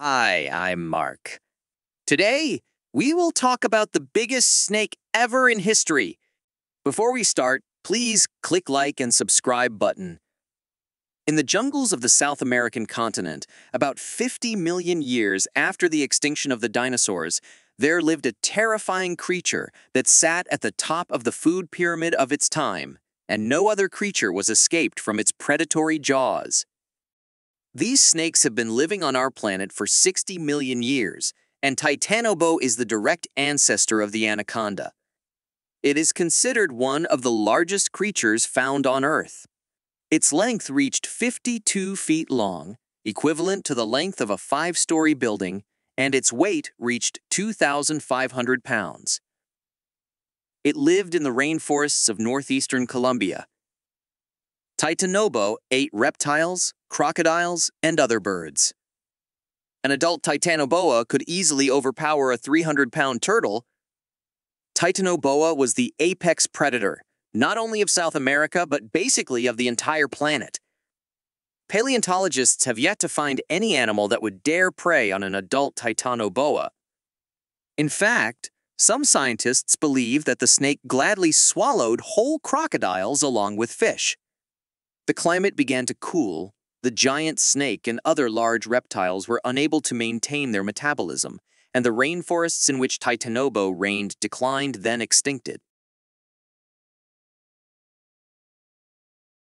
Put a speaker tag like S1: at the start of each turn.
S1: Hi, I'm Mark. Today, we will talk about the biggest snake ever in history. Before we start, please click like and subscribe button. In the jungles of the South American continent, about 50 million years after the extinction of the dinosaurs, there lived a terrifying creature that sat at the top of the food pyramid of its time, and no other creature was escaped from its predatory jaws. These snakes have been living on our planet for 60 million years, and Titanoboa is the direct ancestor of the anaconda. It is considered one of the largest creatures found on Earth. Its length reached 52 feet long, equivalent to the length of a five-story building, and its weight reached 2,500 pounds. It lived in the rainforests of northeastern Colombia. Titanoboa ate reptiles, crocodiles, and other birds. An adult Titanoboa could easily overpower a 300-pound turtle. Titanoboa was the apex predator, not only of South America, but basically of the entire planet. Paleontologists have yet to find any animal that would dare prey on an adult Titanoboa. In fact, some scientists believe that the snake gladly swallowed whole crocodiles along with fish. The climate began to cool, the giant snake and other large reptiles were unable to maintain their metabolism, and the rainforests in which Titanoboa reigned declined then extincted.